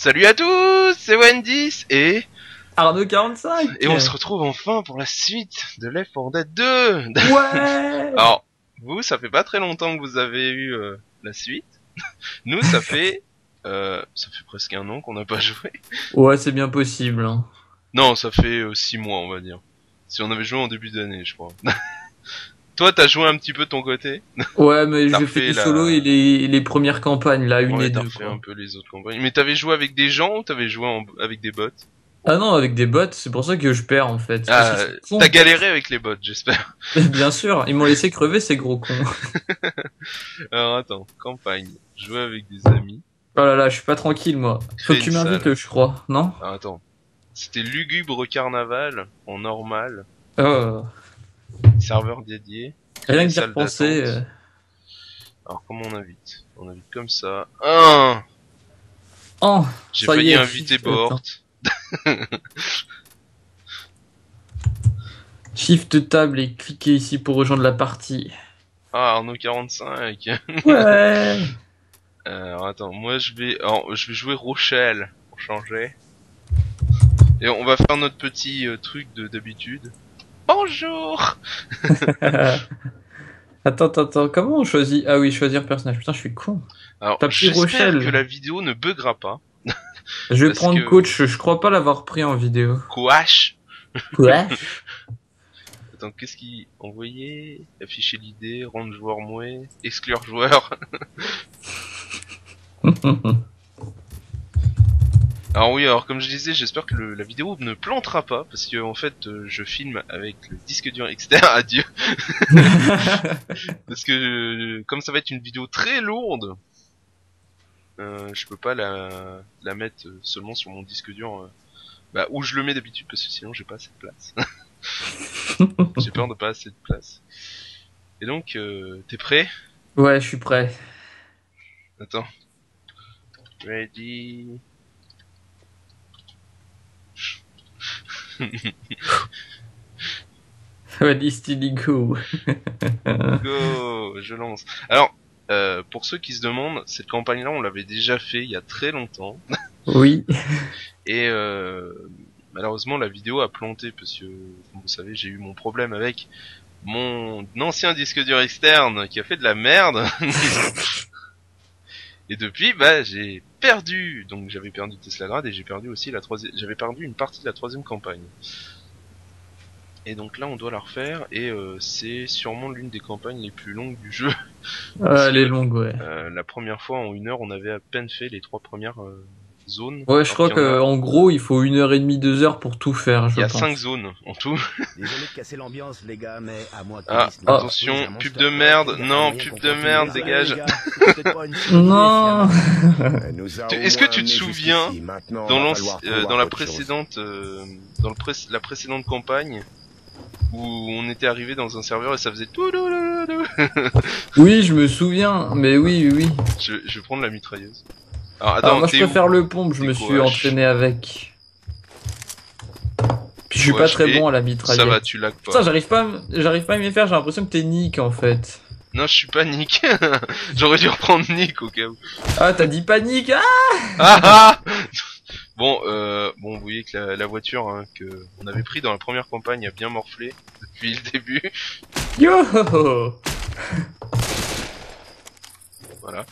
Salut à tous, c'est Wendy's et Arnaud 45 et on se retrouve enfin pour la suite de Left 4 Dead 2. Ouais Alors, vous, ça fait pas très longtemps que vous avez eu euh, la suite. Nous, ça fait euh, ça fait presque un an qu'on n'a pas joué. Ouais, c'est bien possible. Hein. Non, ça fait 6 mois, on va dire. Si on avait joué en début d'année, je crois. Toi, t'as joué un petit peu de ton côté? Ouais, mais T'as j'ai fait refait du la- solo et les, les premières campagnes, là, une Ouais, et t'as deux. fait quoi. un peu les autres campagnes. Mais t'avais joué avec des gens ou t'avais joué en- avec des bots? Ah non, avec des bots, c'est pour ça que je perds en fait. Ah. T'as galéré avec les bots, j'espère. Bien sûr, ils m'ont laissé crever ces gros cons. Alors attends, campagne. Jouer avec des amis. Oh là là, je suis pas tranquille moi. Faut que tu m'invites, je crois, non? Alors attends. C'était lugubre carnaval en normal, Oh, serveur dédié. rien que d'y repenser. euh, Alors comment on invite On invite comme ça. Un. Oh, J'ai failli est, inviter shift, Bort. shift table et cliquez ici pour rejoindre la partie. Ah Arnaud 45. Ouais alors attends, moi je vais, alors, je vais jouer Rochelle pour changer. Et on va faire notre petit euh, truc de d'habitude. Bonjour. Attends, attends, attends, comment on choisit? Ah oui, choisir personnage. Putain, je suis con. Alors T'as pris Rochelle. que la vidéo ne buggera pas. Je vais prendre que- coach, je crois pas l'avoir pris en vidéo. Quash. Ouais Attends, qu'est-ce qui envoyer Afficher l'idée, rendre joueur mouet, exclure joueur. Alors oui, alors comme je disais, j'espère que le- la vidéo ne plantera pas parce que en fait, euh, je filme avec le disque dur externe. Adieu. Parce que euh, comme ça va être une vidéo très lourde, euh, je peux pas la, la mettre euh, seulement sur mon disque dur. bah, où je le mets d'habitude parce que sinon j'ai pas assez de place. j'ai peur de pas assez de place. Et donc, euh, t'es prêt? Ouais, je suis prêt. Attends. Ready. Ready, steady, go? Go, je lance. Alors, euh, pour ceux qui se demandent, cette campagne-là, on l'avait déjà fait il y a très longtemps. Oui. Et euh, malheureusement, la vidéo a planté parce que, comme vous savez, j'ai eu mon problème avec mon ancien disque dur externe qui a fait de la merde. et depuis, bah, j'ai perdu. Donc, j'avais perdu Teslagrad et j'ai perdu aussi la troisième. J'avais perdu une partie de la troisième campagne. Et donc là, on doit la refaire et euh, c'est sûrement l'une des campagnes les plus longues du jeu. Ah, elle est longue, ouais. Euh, la première fois, en une heure, on avait à peine fait les trois premières euh, zones. Ouais, je crois y en a- que en gros, il faut une heure et demie, deux heures pour tout faire, je Il y a pense. cinq zones en tout. Désolé de casser l'ambiance, les gars, mais à moins que Ah, attention, pub de merde. Non, pub de merde, dégage. Non est-ce que tu te amenés souviens Dans, euh, dans la précédente, euh, dans le pré- la précédente campagne, où on était arrivé dans un serveur et ça faisait tout. Oui, je me souviens, mais oui, oui, oui. Je, je vais prendre la mitrailleuse. Alors attends, Alors moi, je où préfère le pompe, je me suis entraîné avec. Puis je suis Ouais, pas très bon à la Ça mitraillette. va, tu lag Putain, pas. j'arrive pas, j'arrive pas à m'y faire, j'ai l'impression que t'es Nick en fait. Non, je suis pas Nick. J'aurais dû reprendre Nick au cas où. Ah, t'as dit panique Ah Ah ah Bon, euh, bon, vous voyez que la, la voiture hein, que on avait pris dans la première campagne a bien morflé depuis le début. Yo Voilà.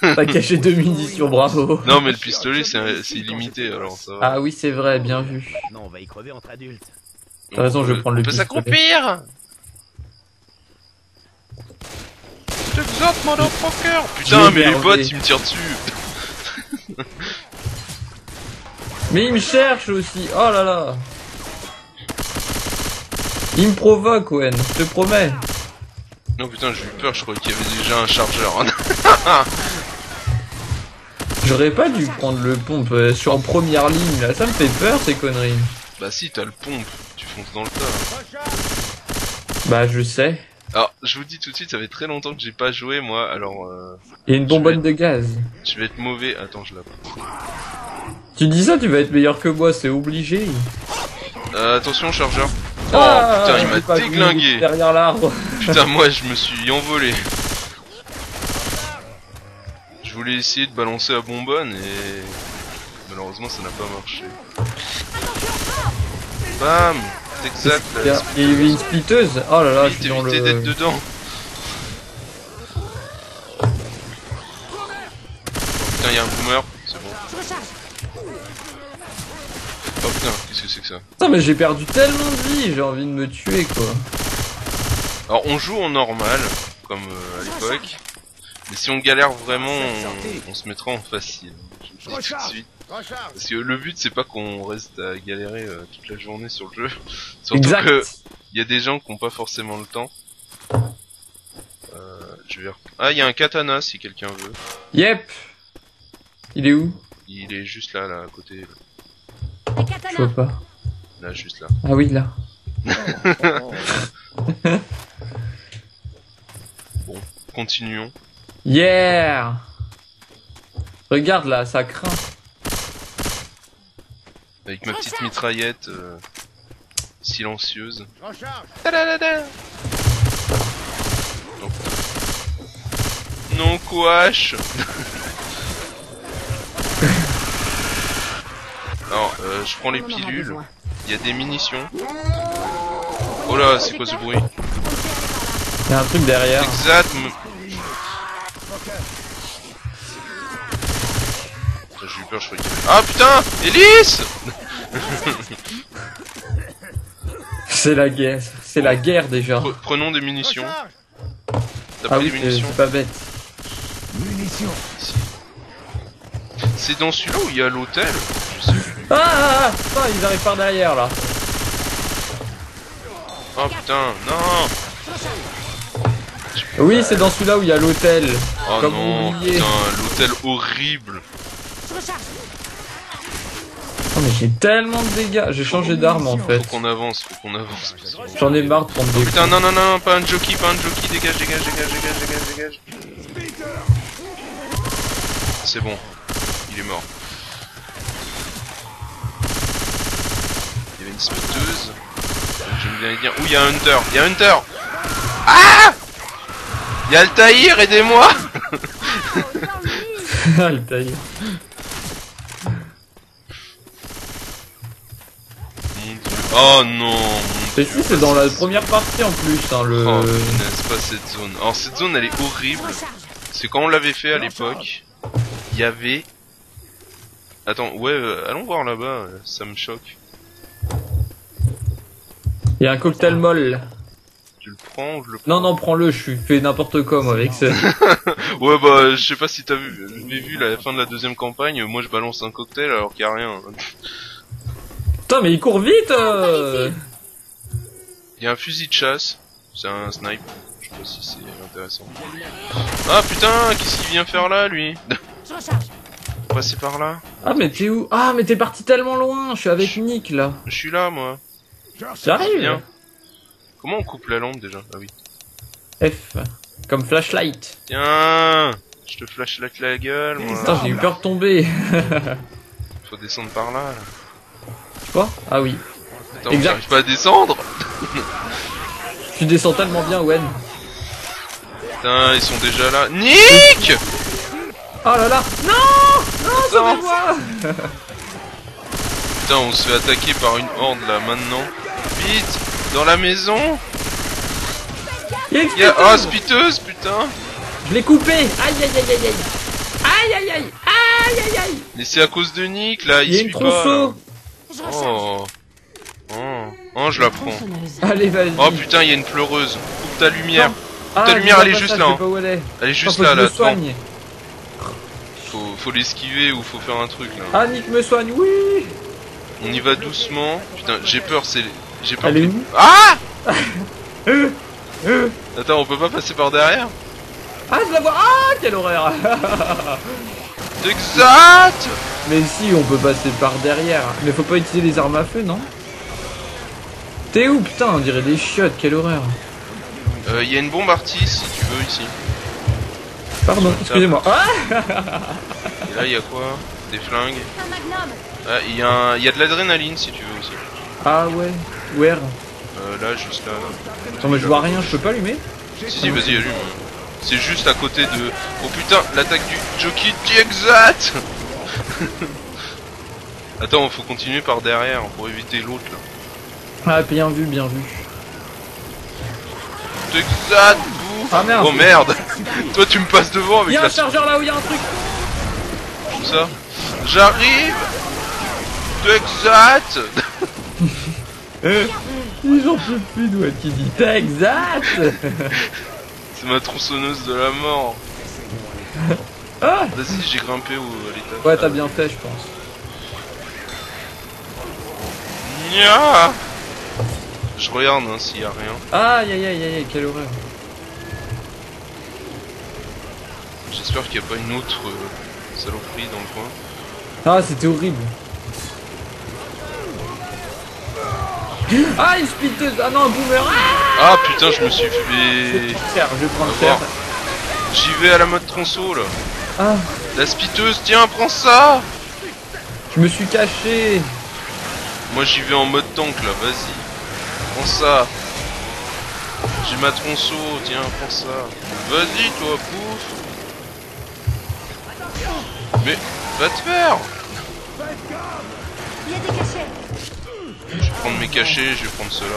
T'as caché deux munitions, bravo. Non, mais le pistolet c'est c'est illimité, alors ça va. Ah oui, c'est vrai, bien vu. Non, on va y crever entre adultes. T'as raison, je vais On prendre le peut pistolet. s'accroupir Check that, motherfucker Putain, Je mais les bots, ils me tirent dessus Mais il me cherche aussi, oh là là Il me provoque, Owen, je te promets. Non, putain, j'ai eu peur, je croyais qu'il y avait déjà un chargeur. J'aurais pas dû prendre le pompe euh, sur première ligne, là, ça me fait peur ces conneries. bah si, t'as le pompe, tu fonces dans le tas. Bah je sais. Alors, je vous dis tout de suite, ça fait très longtemps que j'ai pas joué, moi, alors euh, Et une bonbonne de gaz. je vais être mauvais. Attends, je la Tu dis ça, tu vas être meilleur que moi, c'est obligé. Euh, attention, chargeur. Oh, Ah, putain, il m'a déglingué. Derrière l'arbre. Putain, moi, je me suis envolé. Je voulais essayer de balancer à bonbonne et... Malheureusement, ça n'a pas marché. Bam C'est exact. Il y a il y a eu une splitteuse. Oh là là, je suis dans évitez le. d'être dedans. Putain, il y a un boomer. C'est bon. Oh putain, qu'est-ce que c'est que ça Putain, mais j'ai perdu tellement de vie, j'ai envie de me tuer quoi. Alors, on joue en normal, comme euh, à l'époque. Mais si on galère vraiment, on, on se mettra en facile. Je le dis tout de suite. Recharge Parce que le but c'est pas qu'on reste à galérer euh, toute la journée sur le jeu. Surtout Exact. que il y a des gens qui ont pas forcément le temps. Euh, je vais... Ah, il y a un katana si quelqu'un veut. Yep. Il est où? Il est juste là, là, à côté. Là, Je katanas. vois pas. Là, juste là. Ah oui, là. Continuons. Yeah Regarde là, ça craint. Avec ma petite mitraillette euh, silencieuse. Oh. Non, quash Alors, euh, je prends les pilules. Il y a des munitions. Oh là, c'est quoi ce bruit Il y a un truc derrière. Exact. J'ai eu peur, je croyais qu'il Ah putain Elise C'est la guerre. C'est la guerre déjà. Pre- Prenons des munitions. T'as Ah pris oui, des munitions c'est pas bête. Munitions C'est dans celui-là où il y a l'hôtel. Ah, ah, ah Putain, ils arrivent par derrière là. Oh putain, non Oui, c'est dans celui-là où il y a l'hôtel. Oh Comme non, putain, l'hôtel horrible. Oh, mais j'ai tellement de dégâts. J'ai changé d'arme en fait. Faut qu'on avance, faut qu'on avance. J'en ai marre de prendre des Putain, non, non, non, pas un jockey, pas un jockey, dégage, dégage, dégage, dégage, dégage, dégage. C'est bon, il est mort. Une je de dire, ouh, il y a un hunter, il y a un hunter Ah Il y a Altaïr, aidez-moi Ah. Mon Dieu. Oh non Mais si, c'est dans la première partie en plus, hein, le... Oh punaise, pas cette zone. Alors cette zone elle est horrible. C'est quand on l'avait fait à l'époque, il y avait... Attends, ouais, euh, allons voir là-bas, euh, ça me choque. Il y a un cocktail molle. Tu le prends ou je le prends Non, non, prends-le, je suis fait n'importe quoi moi avec ça. Ouais bah, je sais pas si t'as vu, j'ai vu la fin de la deuxième campagne, moi je balance un cocktail alors qu'il y a rien. Putain, mais il court vite euh Il y a un fusil de chasse, c'est un snipe, je sais pas si c'est intéressant. Ah putain, qu'est-ce qu'il vient faire là lui? Je recharge. Passer par là Ah, mais t'es où? Ah, mais t'es parti tellement loin, je suis avec Nick là. Je suis là moi. J'arrive. Comment on coupe la lampe déjà? Ah oui. F. Comme flashlight. Tiens, je te flash la, la gueule moi. Putain, j'ai eu peur de tomber. Faut descendre par là. là. Quoi? Ah oui. Attends, Exact. j'arrive pas à descendre Tu descends tellement bien, Wen. Putain, ils sont déjà là. Nick Oh là là Non Non, sauvez-moi Putain, on se fait attaquer par une horde là maintenant. Vite Dans la maison Il y a... Oh, spiteuse, putain Je l'ai coupé Aïe aïe aïe aïe aïe Aïe aïe aïe Aïe aïe aïe Mais c'est à cause de Nick là, il, Il y a suit pas. Oh. Oh. Oh, je la prends. Allez, vas-y Oh putain, il y a une pleureuse. Coupe ta lumière. Ah, ta lumière, elle est juste là, hein. elle est. Juste là, là. Faut, faut l'esquiver ou faut faire un truc là. Ah, Nick me soigne, oui On y va doucement. Putain, j'ai peur, c'est... J'ai peur que- où Ah Euh, euh. Attends, on peut pas passer par derrière Ah, je la vois Ah, quelle horreur Exact Mais si, on peut passer par derrière. Mais faut pas utiliser les armes à feu, non T'es où, putain On dirait des chiottes, quelle horreur. Euh, Il y a une bombe artiste si tu veux ici. Pardon, excusez-moi. Ah Et là, il y a quoi? Des flingues. Ah, il y, a un- il y a de l'adrénaline si tu veux aussi. Ah ouais, where? Euh, là, juste là. là. Attends, mais je vois rien, je peux pas allumer? Si, si, vas-y, allume. C'est juste à côté de... Oh putain, l'attaque du jockey exact Attends, faut continuer par derrière pour éviter l'autre là. Ah, bien vu, bien vu. Texat, bouffe Ah, merde. Oh merde Toi tu me passes devant avec Y'a la un chargeur là où y'a un truc ça. J'arrive Texat Ils en peuvent plus d'où qui dit Exact C'est ma tronçonneuse de la mort. Ah Vas-y, j'ai grimpé à l'étage. Ouais, t'as bien fait, je pense. Nya Je regarde hein, s'il y a rien. Aïe aïe aïe aïe, aïe, quelle horreur. J'espère qu'il n'y a pas une autre euh, saloperie dans le coin. Ah, c'était horrible. Ah, une spiteuse Ah non, un boomer Ah Ah putain, je me suis Je vais fait... je vais prendre revoir. J'y vais à la mode tronçon là. Ah, La spiteuse, tiens, prends ça je me suis caché Moi j'y vais en mode tank là, vas-y. Prends ça. J'ai ma tronçon, tiens, prends ça. Vas-y toi, pouf. Mais, va te faire Il y a des cachets. Je vais prendre mes cachets, je vais prendre cela.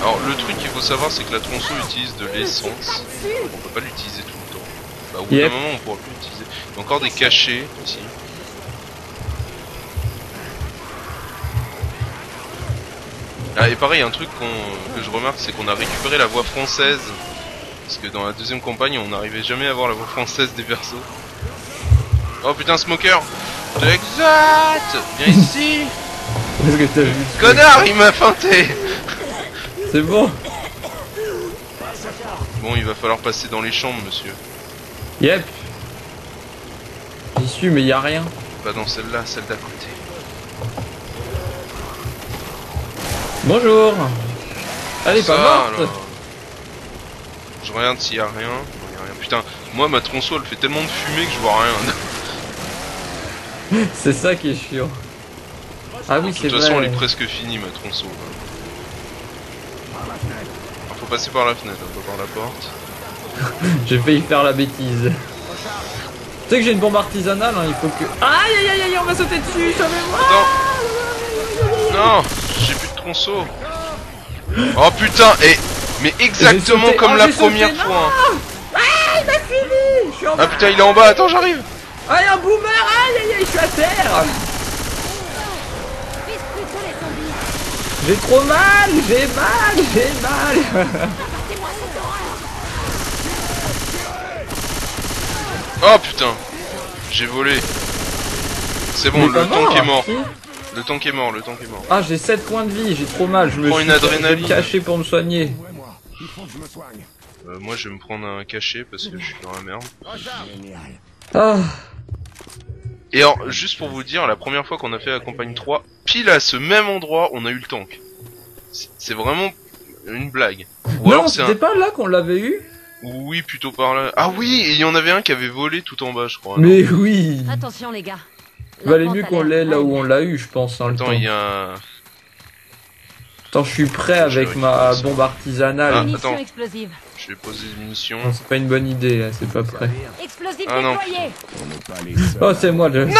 Alors le truc qu'il faut savoir c'est que la tronçon utilise de l'essence. On peut pas l'utiliser tout le temps. Bah, au bout Yep. d'un moment on pourra plus l'utiliser. Il y a encore des cachets ici. Ah et pareil un truc que je remarque c'est qu'on a récupéré la voix française. Parce que dans la deuxième campagne on n'arrivait jamais à avoir la voix française des persos. Oh putain smoker Exact Viens ici Qu'est-ce que t'as vu Connard il m'a feinté C'est bon Bon il va falloir passer dans les chambres monsieur. Yep J'y suis, mais y a rien. Pas dans celle-là, celle d'à côté. Bonjour Elle est Ça, pas morte alors. Je regarde s'il y a rien. Y a rien. Putain, moi ma tronçon elle fait tellement de fumée que je vois rien. C'est ça qui est chiant. Ah oui, De c'est toute façon vrai. elle est presque finie ma tronçon. Alors, faut passer par la fenêtre, hein, pas par la porte. J'ai failli faire la bêtise. Tu sais que j'ai une bombe artisanale, hein, il faut que... Aïe aïe aïe aïe, on va sauter dessus, sauvez-moi Non J'ai plus de tronçon Oh putain Et Mais exactement comme Oh, la sauté, première fois Ah, il m'a fini Ah putain il est en bas, attends j'arrive Aïe, un boomer Aïe aïe aïe, je suis à terre. J'ai trop mal J'ai mal J'ai mal. Oh putain J'ai volé C'est bon, le tank est mort Si Le tank est mort, le tank est mort. Ah, j'ai 7 points de vie, j'ai trop mal, je me Prends suis une adrénaline. cacher pour me soigner. Euh, moi je vais me prendre un cachet parce que je suis dans la merde. Ah, Et alors, juste pour vous dire, la première fois qu'on a fait la campagne 3, pile à ce même endroit, on a eu le tank. C'est vraiment une blague. Ou non, alors c'est c'était un... pas là qu'on l'avait eu Oui, plutôt par là. Ah oui, et il y en avait un qui avait volé tout en bas, je crois. Mais oui Attention les gars. Valait La mieux qu'on l'ait là où on l'a eu, je pense, hein, le Attends, temps. il y a un... Attends, je suis prêt avec ma bombe artisanale. Ah. Vais poser des munitions. Non, c'est pas une bonne idée, là, c'est pas prêt. Explosifs Ah, non. déployés. On n'est pas les seuls. Oh, c'est moi, le Non,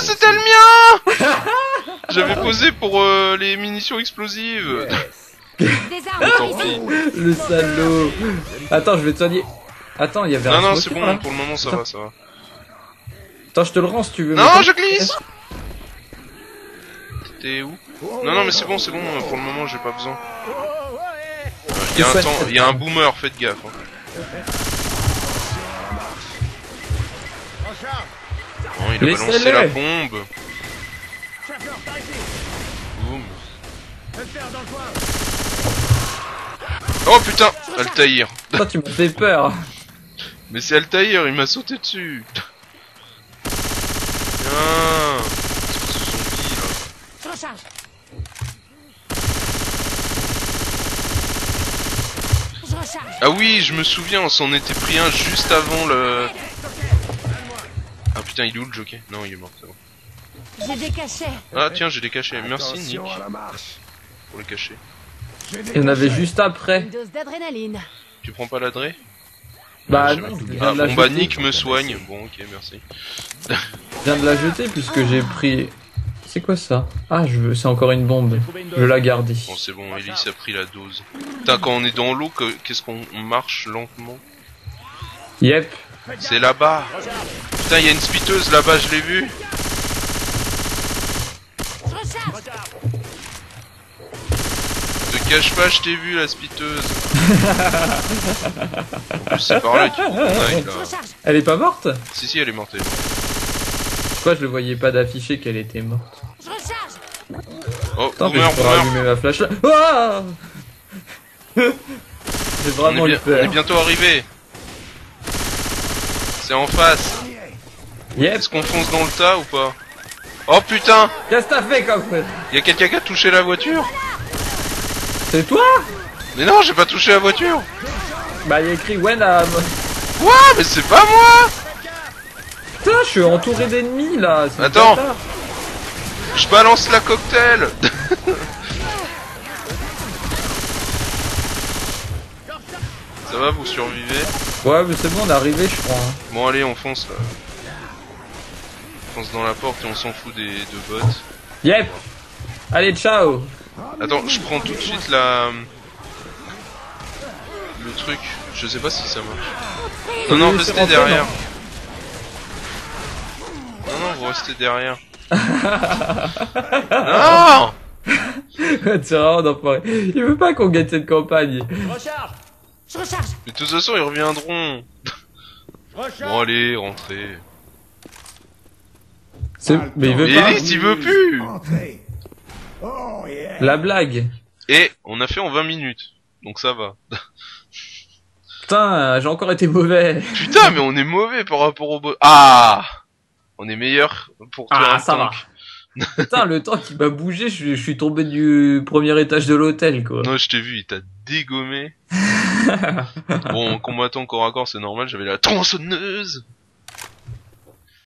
c'était le mien J'avais posé pour euh, les munitions explosives. Tant pis. Le salaud Attends, je vais te soigner. Attends, il y avait Non, un non, c'est smoker, bon, là. pour le moment ça va, ça va. Attends, je te le rends si tu veux. Non, je glisse T'es où? Non, non, mais c'est bon, c'est bon, pour le moment j'ai pas besoin. Il y, a un soigne temps- cette y a un boomer, faites gaffe. hein. Bon, il a balancé la bombe. Boum. Oh putain Altaïr Toi, tu m'as fait peur. Mais c'est Altaïr, il m'a sauté dessus Tiens C'est quoi ce zombie là Je recharge. Je recharge. Ah oui, je me souviens, on s'en était pris un juste avant le... Ah putain, il est où le jockey? Non, il est mort, c'est bon. J'ai des cachets. Ah tiens, j'ai des cachets. Merci Nick Attention à la marche. pour les cachets. Il y en avait juste après. Une dose d'adrénaline. Tu prends pas l'adré Bah non, Ah, bon bah. Nick me soigne. Bon ok merci. Je viens de la jeter puisque j'ai pris. C'est quoi ça? Ah, je veux... c'est encore une bombe. Je la garde Bon c'est bon, Elise a pris la dose. Putain quand on est dans l'eau, que- qu'est-ce qu'on on marche lentement? Yep. C'est là-bas. Putain il y a une spiteuse là-bas, je l'ai recharge. Te cache pas, je t'ai vu la spiteuse. En plus, c'est par là qu'il faut qu'on aille là. Elle est pas morte? Si si elle est morte. elle est morte. Pourquoi je le voyais pas d'afficher qu'elle était morte Je recharge. Oh, mais boomer, je boomer. rallumer ma flashlight. Ah J'ai On vraiment est, on est peur. bientôt arrivé. C'est en face. Yep. Est-ce qu'on fonce dans le tas ou pas Oh putain Qu'est-ce que t'as fait comme Y a quelqu'un qui a touché la voiture? C'est toi? Mais non, j'ai pas touché la voiture Bah, il y a écrit Wenham. Quoi Mais c'est pas moi Putain, je suis entouré d'ennemis là. Attends. Je balance la cocktail Ça va, vous survivez? Ouais, mais c'est bon, on est arrivé, je crois. hein. Bon allez, on fonce là. On fonce dans la porte et on s'en fout des deux bots. Yep. Allez, ciao. Attends, je prends tout de suite la... Le truc. Je sais pas si ça marche. Non, non, restez derrière. Non, derrière. non c'est vraiment d'enfoiré. Il veut pas qu'on gagne cette campagne. Je recharge. Mais de toute façon, ils reviendront. Bon, allez, rentrez. C'est- Mais il veut Mais pas. Elise, il veut plus. Oh yeah. La blague. Et on a fait en 20 minutes. Donc ça va. Putain, j'ai encore été mauvais. Putain, mais on est mauvais par rapport au... bo- Ah On est meilleur pour tuer Ah, un ça va. tank. Putain, le temps qui m'a bougé, je, suis- je suis tombé du premier étage de l'hôtel, quoi. Non, je t'ai vu, il t'a dégommé. bon, combattant corps à corps, c'est normal, j'avais la tronçonneuse.